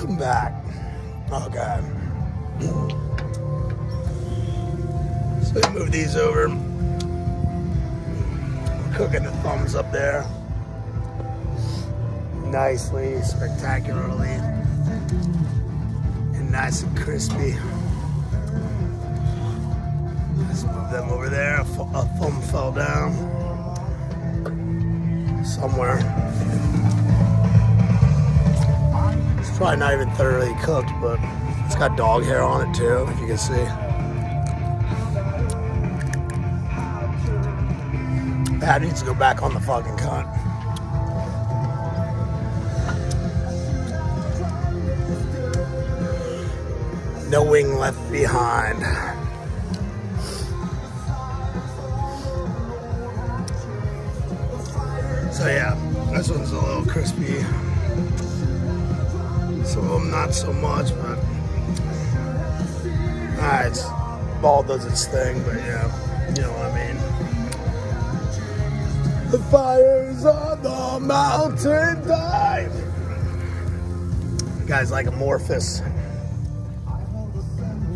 Welcome back. Oh god. So we move these over. We're Cooking the thumbs up there. Nicely, spectacularly, and nice and crispy. Let's move them over there. A, thumb fell down somewhere. Probably not even thoroughly cooked, but it's got dog hair on it too, if you can see. That needs to go back on the fucking cunt. No wing left behind. So yeah, this one's a little crispy. Some of them not so much, but ah, it's ball does its thing. But yeah, you know what I mean. The fires on the mountain dive. Guys like Amorphis.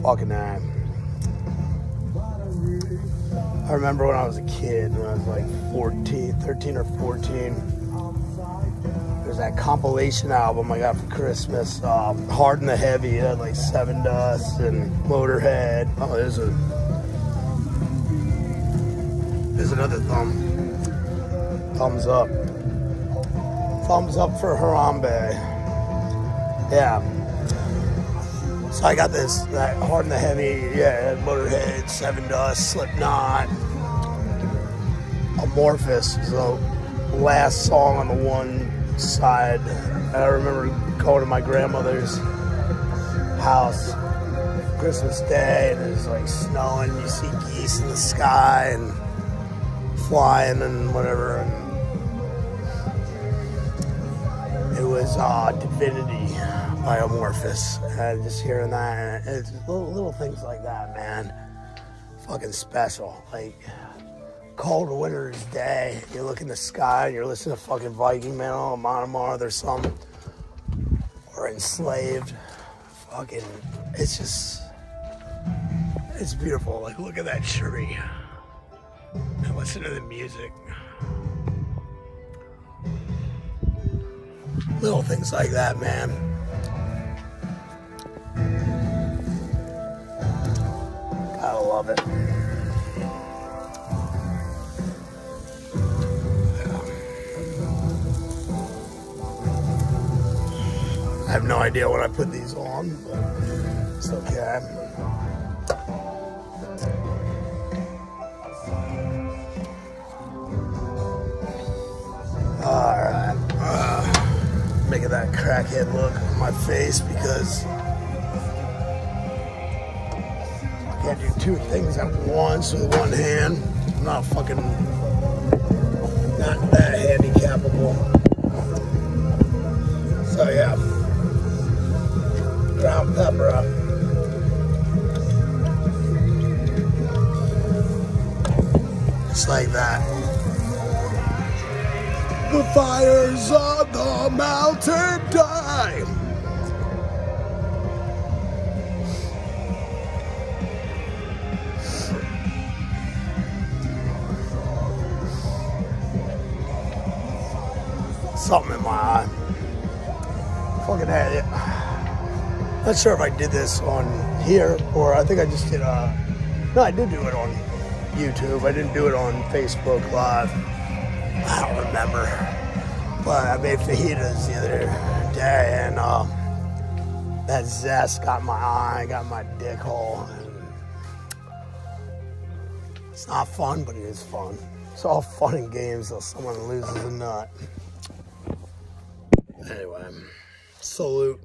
Fucking that. I remember when I was a kid, when I was like 14, 13 or 14. There's that compilation album I got for Christmas, um, Hard and the Heavy. It had like Sevendust and Motorhead. Oh, there's a there's another thumb. Thumbs up. Thumbs up for Harambe. Yeah. So I got this that hard and the heavy, yeah, Motorhead, Sevendust, Slipknot, Amorphis is the last song on the one side. I remember going to my grandmother's house Christmas Day and it was like snowing, you see geese in the sky and flying and whatever and it was uh, Divinity by Amorphis. And just hearing that, and it's little, little things like that, man. Fucking special. Like, cold winter's day, you look in the sky and you're listening to fucking Viking metal, Amon there's some, or Enslaved. Fucking, it's just, it's beautiful. Like, look at that tree. And listen to the music. Little things like that, man. Gotta love it. Have no idea what I put these on, but it's okay. Alright. Making that crackhead look on my face because I can't do two things at once with one hand. I'm not fucking not that handicapable. So yeah. Up. Just like that. The fires on the mountain die. Something in my eye. Fucking had it. Not sure if I did this on here or I think I just did uh no I did do it on YouTube. I didn't do it on Facebook Live. I don't remember. But I made fajitas the other day, and uh, that zest got my eye, got my dick hole. It's not fun, but it is fun. It's all fun and games till someone loses a nut. Anyway, salute.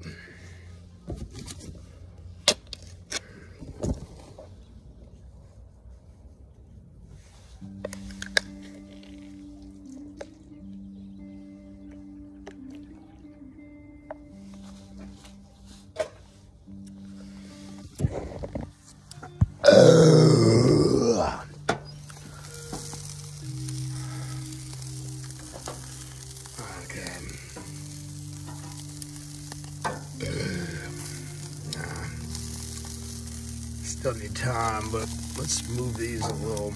Need time, but let's move these a little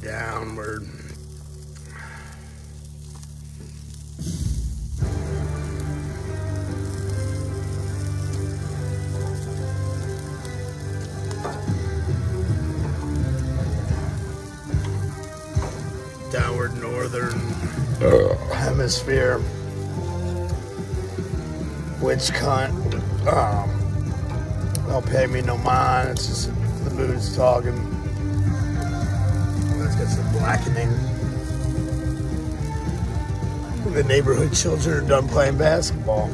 downward. Downward northern hemisphere. Witch cunt. Um, don't pay me no mind. It's just the mood's talking. Let's get some blackening. The neighborhood children are done playing basketball.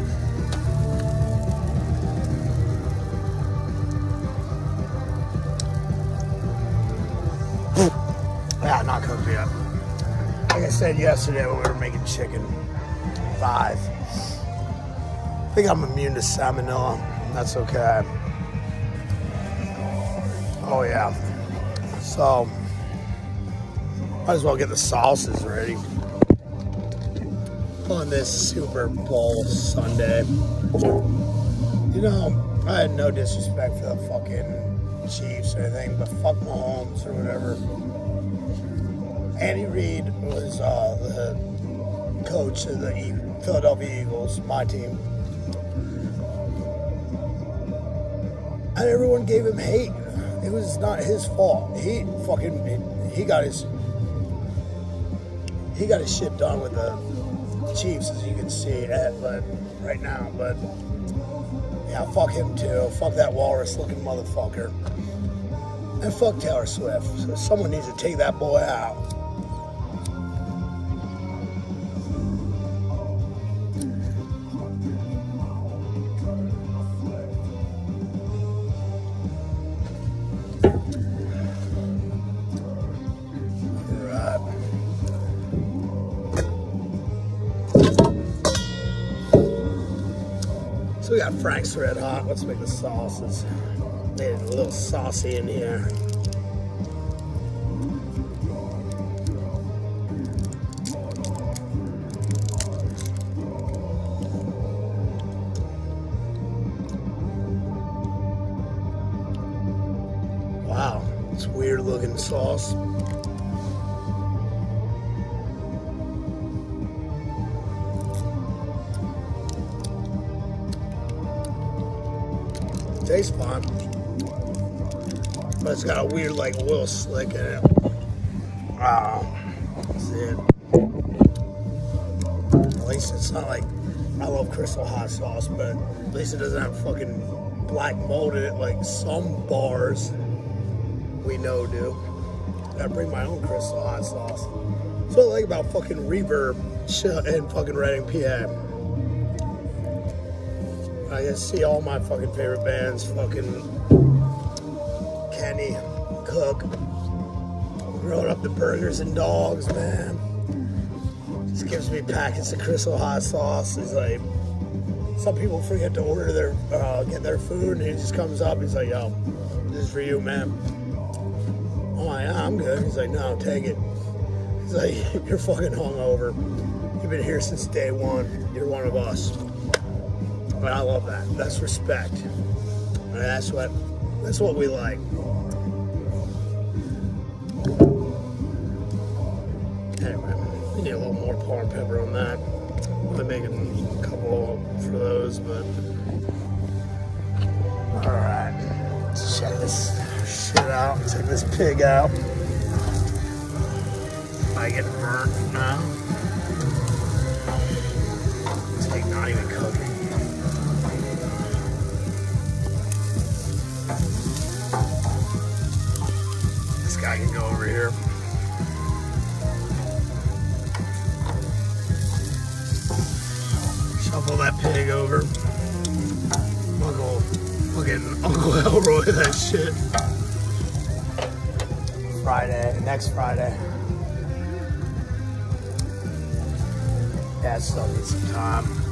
Yeah, not cooked yet. Like I said yesterday when we were making chicken thighs. I think I'm immune to salmonella. That's okay. Oh yeah. So might as well get the sauces ready on this Super Bowl Sunday. You know, I had no disrespect for the fucking Chiefs or anything, but fuck Mahomes or whatever. Andy Reid was uh, the coach of the Philadelphia Eagles, my team. And everyone gave him hate. It was not his fault. He fucking he got his he got his shit done with the Chiefs, as you can see at but right now. But yeah, fuck him too. Fuck that walrus-looking motherfucker. And fuck Taylor Swift. So someone needs to take that boy out. So we got Frank's Red Hot. Let's make the sauces. It a little saucy in here. Wow, it's weird looking sauce. Tastes fine. But it's got a weird like oil slick in it. Ah, wow. That's it. At least it's not like I love crystal hot sauce, but at least it doesn't have fucking black mold in it like some bars we know do. Gotta bring my own crystal hot sauce. What I like about fucking Reverb shit in fucking Reading, PA. I see all my fucking favorite bands, fucking Kenny, Cook, growing up the burgers and dogs, man. Just gives me packets of Crystal hot sauce. He's like, some people forget to order their, uh, get their food, and he just comes up. He's like, yo, this is for you, man. I'm like, yeah, I'm good. He's like, no, take it. He's like, you're fucking hungover. You've been here since day one. You're one of us. But I love that. That's respect. And that's what that's what we like. Anyway, we need a little more par pepper on that. I'm making a couple for those, but alright. Check this shit out. Check this pig out. I get burnt now. It's like not even cooking. Guy can go over here. Shuffle that pig over. Uncle, fucking Uncle Elroy, that shit. Friday, next Friday. It still needs some time.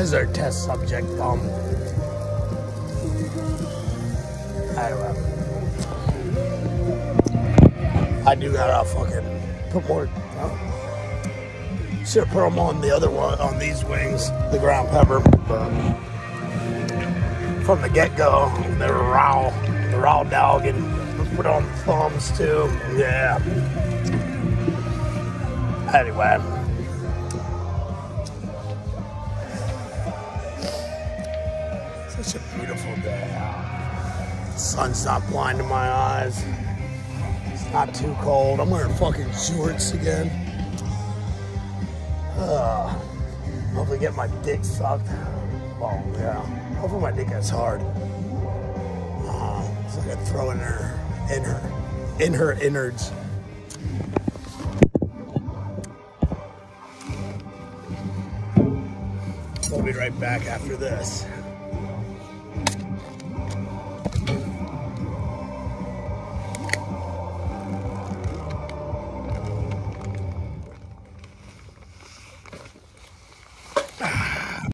This is our test subject bum. Anyway. I do gotta fucking put more. Oh. Should put them on the other one, on these wings, the ground pepper. But from the get go, they were raw, the raw dog, and put on thumbs too. Yeah. Anyway. Such a beautiful day. Sun's not blinding my eyes. It's not too cold. I'm wearing fucking shorts again. Uh, hopefully get my dick sucked. Oh yeah. Hopefully my dick gets hard. Uh, so I can throw in her, in her, in her innards. We'll be right back after this.